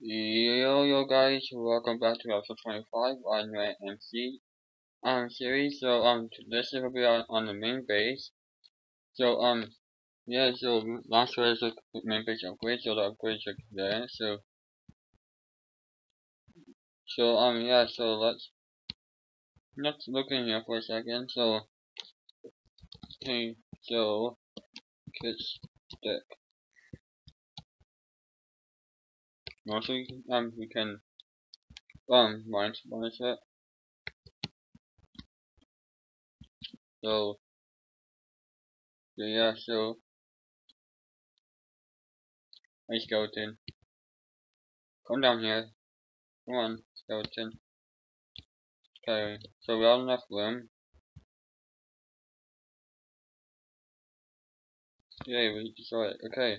Yo yo guys, welcome back to episode 25 on my MC um series. So um this will be on, on the main base. So um yeah, so last week was the main base upgrade, so the upgrades are there. So so um yeah, so let's let's look in here for a second. So okay, so kids stick. Also, um, we can um mine bonus it. So, so yeah, so hey skeleton, come down here. Come on, skeleton. Okay, so we have enough room. Yay, we destroy it. Okay.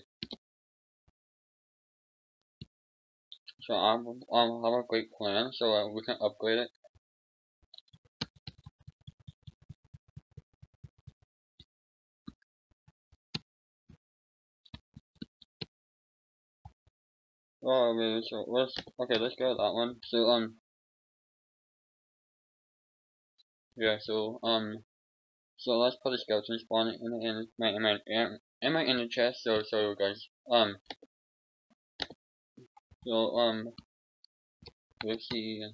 So I um, have a great plan so uh, we can upgrade it. Oh, okay, so let's okay, let's go that one. So um, yeah, so um, so let's put a skeleton spawn in in my in my in my inner chest. So so guys, um, so, um, let's see,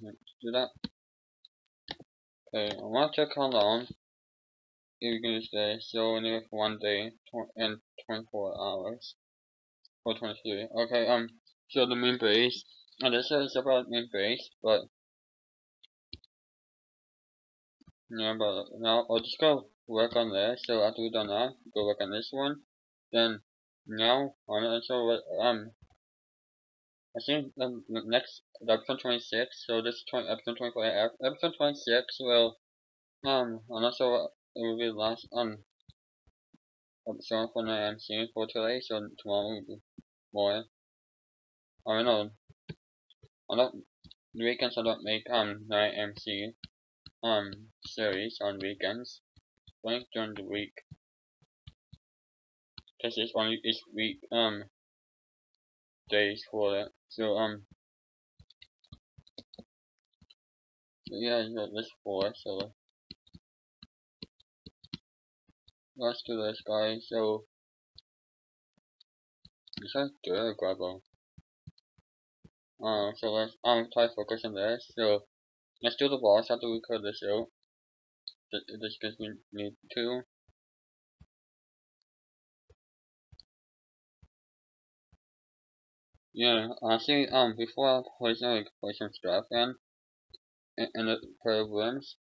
do that. Okay, I want to check how long you're gonna stay. So, only for one day and 24 hours. Or 23. Okay, um, so the main base. And this is about main base, but yeah, but now I'll just go work on this. So after we've done that, go work on this one. Then now on it. So um, I think the next episode 26. So this 20, episode 25. Episode 26 will um and also it will be the last um episode for my MC for today. So tomorrow will be more. I know. I don't the weekends I don't make um night MC um series on weekends. Only during the week. Cause it's only each week um days for it. So um yeah, you got this for so let's do this guys. So let's do a grabber. Um so let's um try to focus on this. So let's do the boss after we clear this out. Just because we need to. Yeah, honestly, um, before some, like, some stuff in, in, the pair of rooms,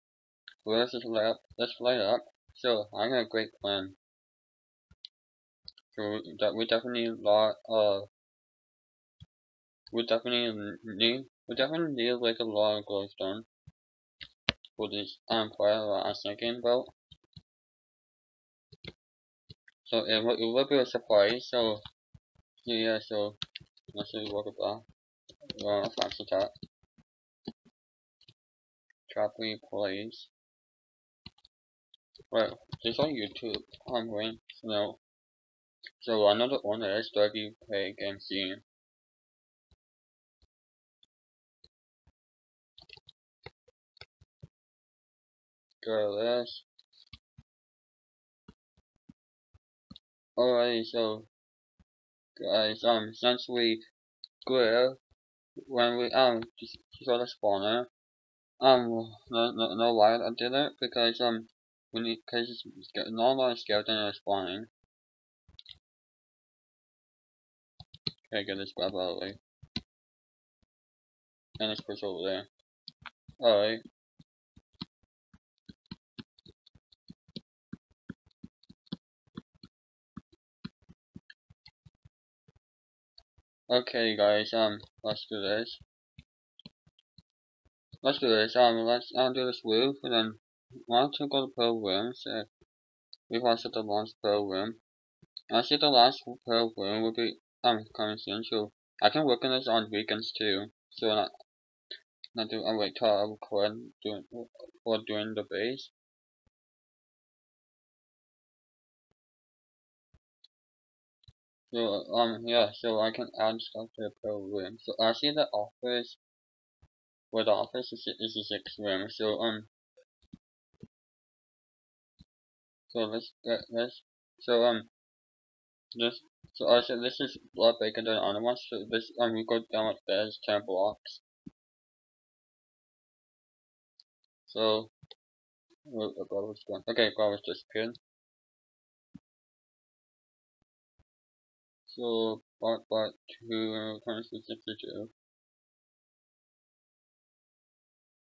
let's just light up, let's light up. So, I got a great plan. So, that we definitely need a lot of, we definitely need, we definitely need, like, a lot of glowstone for this, um, part that I was thinking about. So, it, it will be a surprise, so, yeah, so, Let's see what about uh, fancy chat. Chapley plays. Right, this on YouTube. I'm going to know. So another one is Dougie Play Game Scene. Go this. Alright, so guys, um, since we grew, when we, um, just, saw the spawner, um, no, no, no lie, I did it because, um, we need, cause it's, not a lot of skeleton are spawning. Okay, get this grab out of the way. And let's push over there. Alright. Okay guys, um, let's do this. Let's do this, um, let's um, do this roof, and then want to go to Room, so we want to the launch Room. I see the last Room will be, um, coming soon, so I can work on this on weekends too, so not, not do, I'll wait till I record doing, or doing the base. So, um, yeah, so I can add stuff to the pro room. So, I see the office, where the office is, is a six room. So, um, so let's get this. So, um, this, so I said this is a lot bigger than the other ones. So, this, um, we go down like this, 10 blocks. So, where, where was going? Okay, Glover's disappeared. So, part part 2, 2662.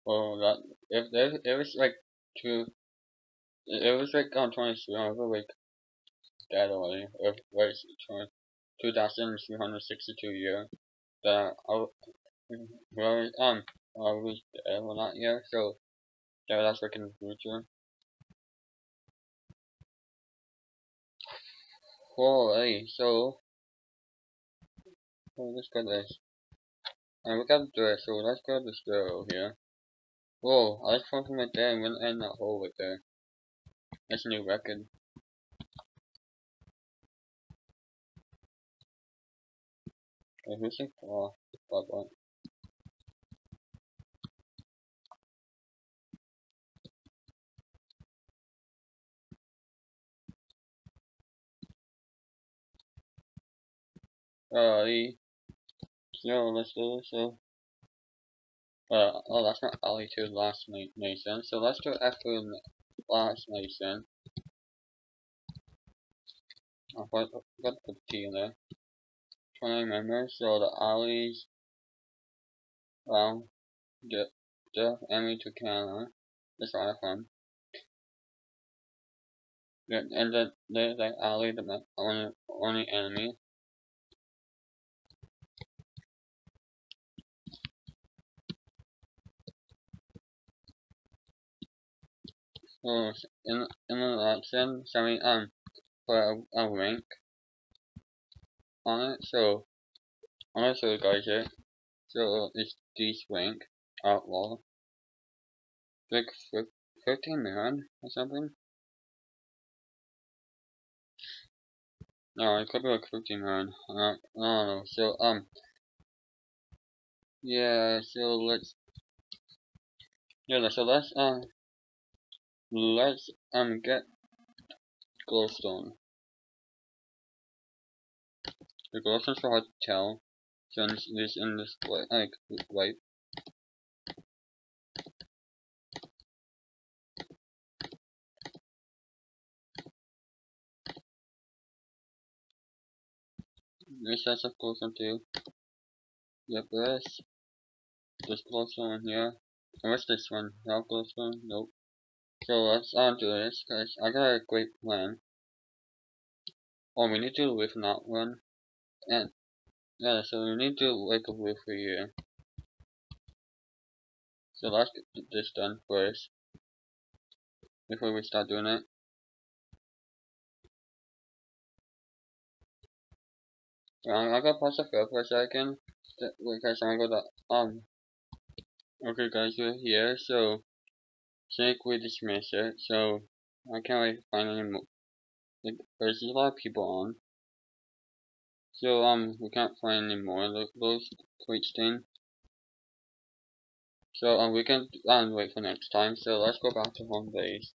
Oh, that, if, if, it was like 2, it was like on 23, I was like dead already. If, wait, 2,362 year. That, I, well, um, I was dead that year, so, yeah, that's like in the future. Holy, so, Oh, let's go this. And we got the so let's go the store here. Whoa, I just from right there and went end that hole right there. That's a new record. Okay, who's in oh, blah blah. Uh, so let's do. So, uh, oh, that's not Ali to last nation. So let's do after last nation. I to put T in there. 20 members. So the Ali's, well, the the enemy to Canada. That's of fun. And then there's like Ali, the only only enemy. So in in the election, somebody um put a, a link on it. So I'm gonna show you guys it. So it's this link outlaw. Like 15 million or something. No, it could be like 15 million. I don't know. So um yeah, so let's yeah, so let's um Let's um get glowstone. The glowstone's are hard to tell since this in this like white. This has a glowstone too. Yep, this. This glowstone here. And what's this one? Have glowstone? Nope. So let's uh, do this, guys. I got a great plan. Oh, we need to do with that one. And, yeah, so we need to like a roof for you. So let's get this done first. Before we start doing it. Um, I gotta pause the film for a second. Because I'm gonna go to, um, okay guys, we're here, so think we dismiss it, so I can't really find any more. Like, there's a lot of people on. So, um, we can't find any more of those tweets thing. So, um, we can um, wait for next time. So, let's go back to home base.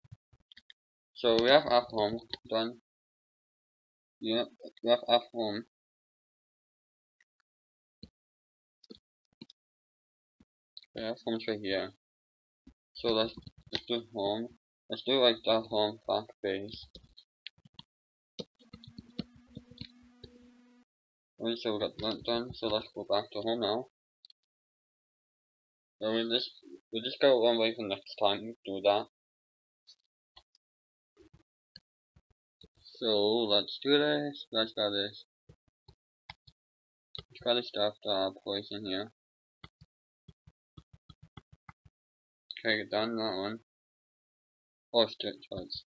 So, we have F home done. Yep, we have F home. We have homes right here. So let's let's do home. Let's do like the home back base. Alright, so we got that done. So let's go back to home now. So we just we just go one way for next time to do that. So let's do this. Let's go this. Let's try the stuff uh poison here. Okay, done that one. Oh, stick choice.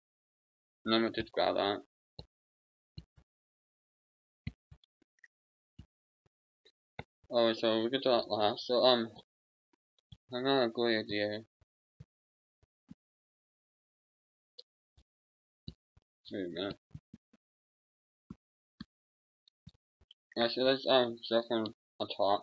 No, I did grab that. Oh, so we could do that last. So, um, I'm gonna go here. Wait a minute. See there's um stuff on, on top.